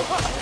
Oh,